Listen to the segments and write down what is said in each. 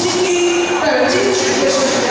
精英的金曲歌手。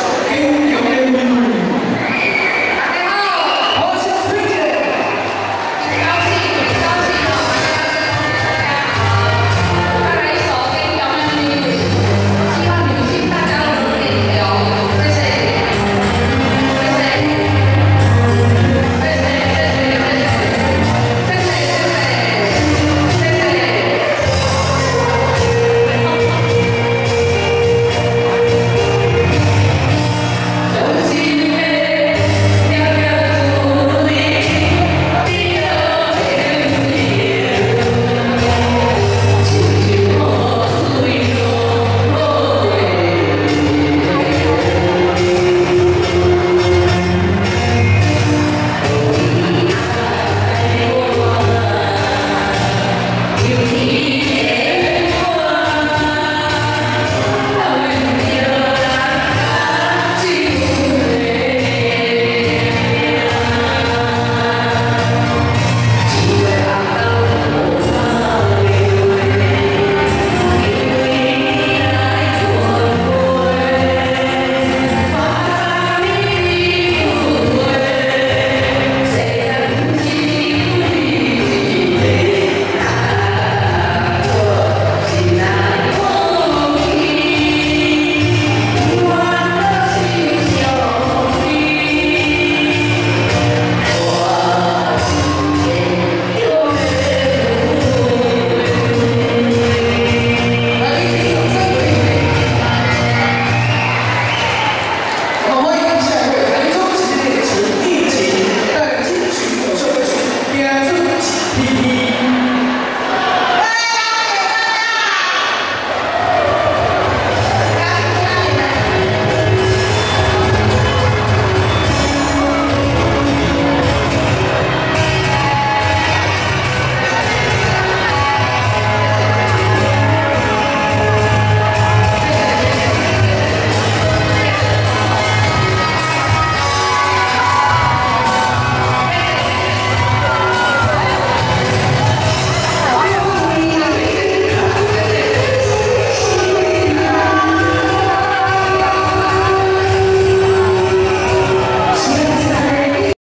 TV